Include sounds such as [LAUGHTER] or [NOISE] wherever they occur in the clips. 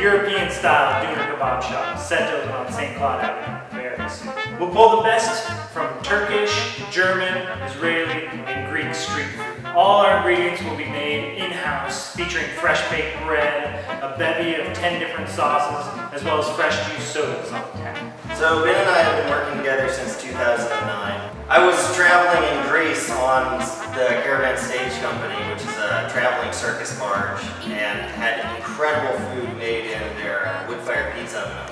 Caribbean-style doner kebab shop set open on St. Claude Avenue soon. We'll pull the best from Turkish, German, Israeli, and Greek street food. All our ingredients will be made in-house, featuring fresh baked bread, a bevy of 10 different sauces, as well as fresh juice sodas on tap. So Ben and I have been working together since 2009. I was traveling in Greece on the Caravan Stage Company, which is a traveling circus barge, and had incredible food made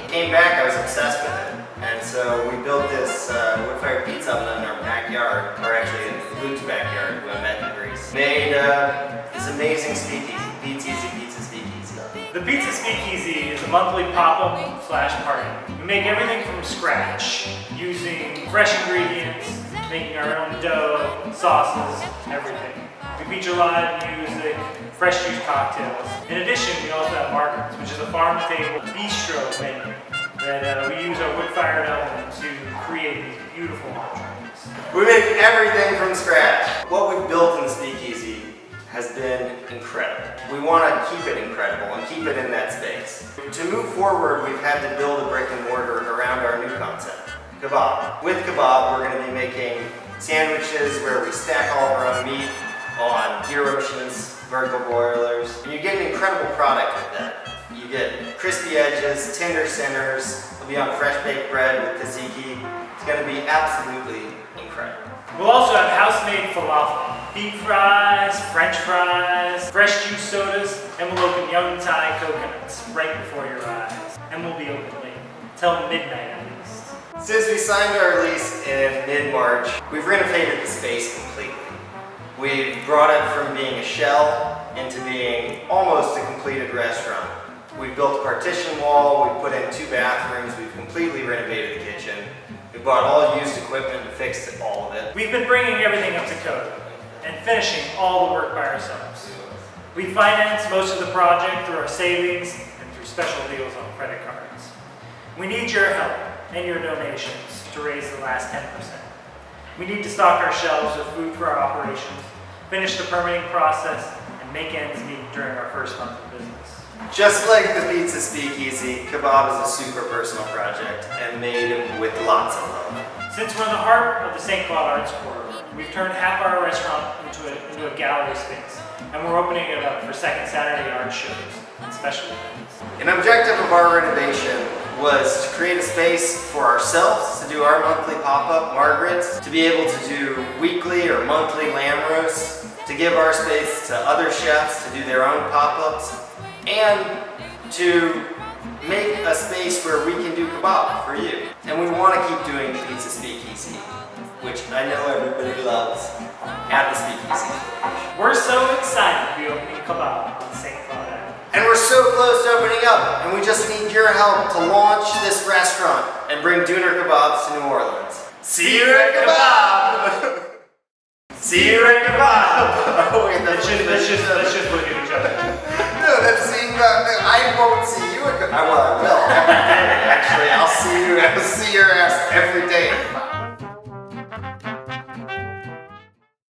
Came back, I was obsessed with it. And so we built this uh, wood-fired pizza oven in our backyard, or actually in Luke's backyard, who I met in Greece. Made uh, this amazing speakeasy, Pizza Easy Pizza Speakeasy. The Pizza Speakeasy is a monthly pop-up slash party. We make everything from scratch, using fresh ingredients, making our own dough, sauces, everything. We feature live music, fresh juice cocktails. In addition, we also have Margaret's, which is a farm-table bistro menu that uh, we use our wood-fired oven to create these beautiful drinks. We make everything from scratch. What we've built in Speakeasy has been incredible. We want to keep it incredible and keep it in that space. To move forward, we've had to build a brick and mortar around our new concept, kebab. With kebab, we're going to be making sandwiches where we stack all of our own meat on gyro machines, vertical broilers. And you get an incredible product with that. You get crispy edges, tender centers, it'll be on fresh baked bread with tzatziki. It's going to be absolutely incredible. We'll also have house-made falafel, beef fries, french fries, fresh juice sodas, and we'll open young Thai coconuts right before your eyes. And we'll be open late, till midnight at least. Since we signed our lease in mid-March, we've renovated the space completely. We've brought it from being a shell into being almost a completed restaurant. We've built a partition wall, we've put in two bathrooms, we've completely renovated the kitchen. We bought all used equipment and fixed all of it. We've been bringing everything up to code and finishing all the work by ourselves. We finance most of the project through our savings and through special deals on credit cards. We need your help and your donations to raise the last 10%. We need to stock our shelves with food for our operations, finish the permitting process, and make ends meet during our first month of business. Just like the Pizza Speakeasy, kebab is a super personal project and made with lots of love. Since we're in the heart of the St. Claude Arts Corridor, we've turned half our restaurant into a, into a gallery space, and we're opening it up for second Saturday art shows and special events. An objective of our renovation was to create a space for ourselves to do our monthly pop-up Margaret's, to be able to do weekly or monthly lamb roasts, to give our space to other chefs to do their own pop-ups, and to make a space where we can do kebab for you. And we want to keep doing the Pizza Speakeasy, which I know everybody loves, at the Speakeasy. We're so excited to be opening kebab on St. We're so close to opening up, and we just need your help to launch this restaurant and bring Doner Kebabs to New Orleans. See you at Kebab! See you at Kebab! [LAUGHS] oh, wait, that's just, that's just, that's just looking at each other. no, that's seeing, uh, I won't see you at Kebab. I will.